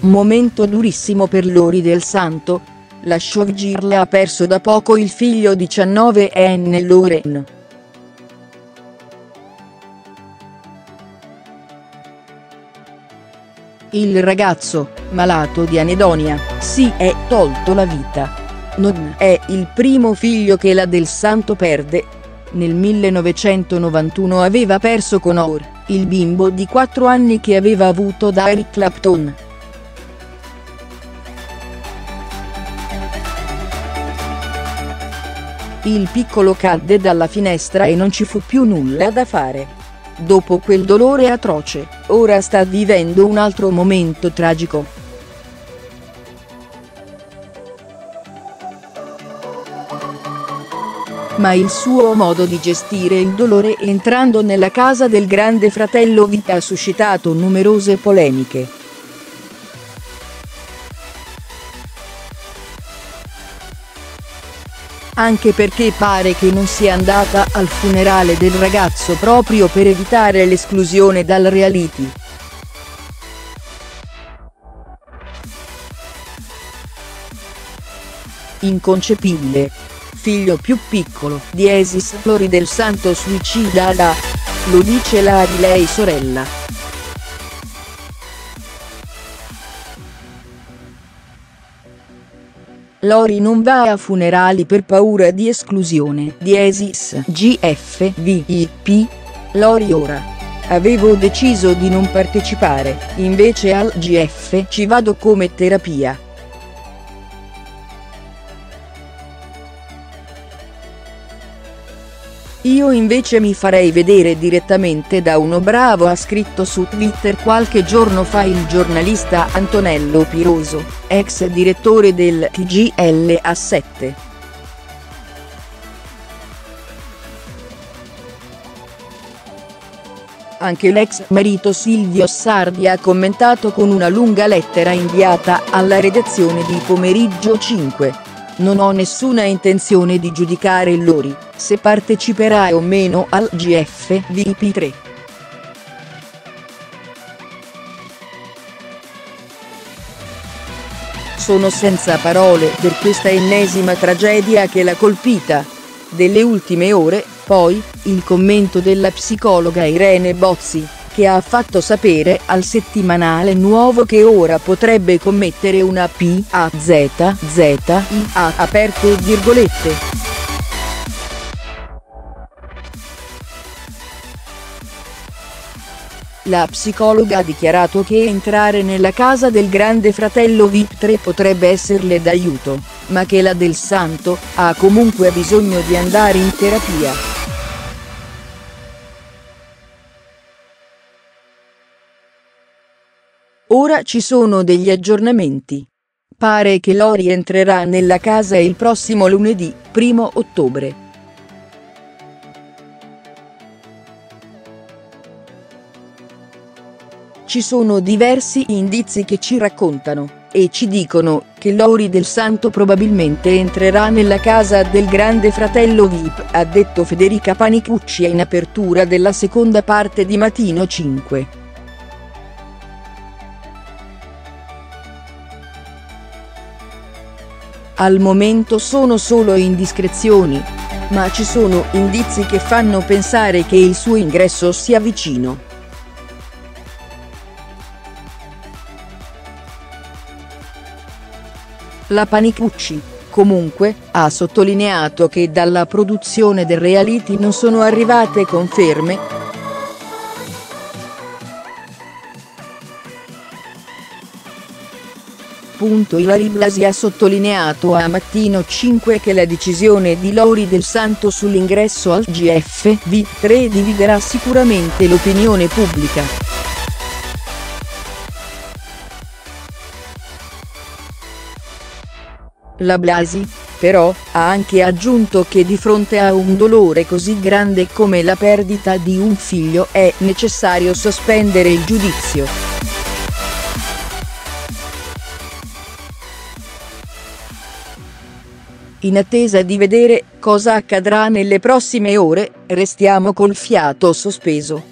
Momento durissimo per Lori del Santo. La showgirl ha perso da poco il figlio 19enne Loren. Il ragazzo, malato di anedonia, si è tolto la vita. Non è il primo figlio che la del santo perde. Nel 1991 aveva perso Conor, il bimbo di 4 anni che aveva avuto da Eric Clapton. Il piccolo cadde dalla finestra e non ci fu più nulla da fare. Dopo quel dolore atroce, ora sta vivendo un altro momento tragico. Ma il suo modo di gestire il dolore entrando nella casa del grande fratello Vita ha suscitato numerose polemiche. anche perché pare che non sia andata al funerale del ragazzo proprio per evitare l'esclusione dal reality. Inconcepibile. Figlio più piccolo di Esis Flori del Santo suicida da. Lo dice la di lei sorella. Lori non va a funerali per paura di esclusione. Diesis GF VIP. Lori ora. Avevo deciso di non partecipare, invece al GF ci vado come terapia. Io invece mi farei vedere direttamente da uno bravo ha scritto su Twitter qualche giorno fa il giornalista Antonello Piroso, ex direttore del TGL A7. Anche l'ex marito Silvio Sardi ha commentato con una lunga lettera inviata alla redazione di Pomeriggio 5. Non ho nessuna intenzione di giudicare Lori, se parteciperà o meno al GF VIP3. Sono senza parole per questa ennesima tragedia che l'ha colpita. Delle ultime ore, poi, il commento della psicologa Irene Bozzi, che ha fatto sapere al settimanale nuovo che ora potrebbe commettere una P A Z Z I A aperte virgolette. La psicologa ha dichiarato che entrare nella casa del grande fratello VIP 3 potrebbe esserle d'aiuto, ma che la del santo ha comunque bisogno di andare in terapia. Ora ci sono degli aggiornamenti. Pare che Lori entrerà nella casa il prossimo lunedì, 1 ottobre. Ci sono diversi indizi che ci raccontano, e ci dicono, che Lori del Santo probabilmente entrerà nella casa del grande fratello VIP, ha detto Federica Panicucci in apertura della seconda parte di Matino 5. Al momento sono solo indiscrezioni. Ma ci sono indizi che fanno pensare che il suo ingresso sia vicino. La Panicucci, comunque, ha sottolineato che dalla produzione del reality non sono arrivate conferme, Ilari Blasi ha sottolineato a Mattino 5 che la decisione di Lori del Santo sull'ingresso al GF V3 dividerà sicuramente l'opinione pubblica. La Blasi, però, ha anche aggiunto che di fronte a un dolore così grande come la perdita di un figlio è necessario sospendere il giudizio. In attesa di vedere cosa accadrà nelle prossime ore, restiamo col fiato sospeso.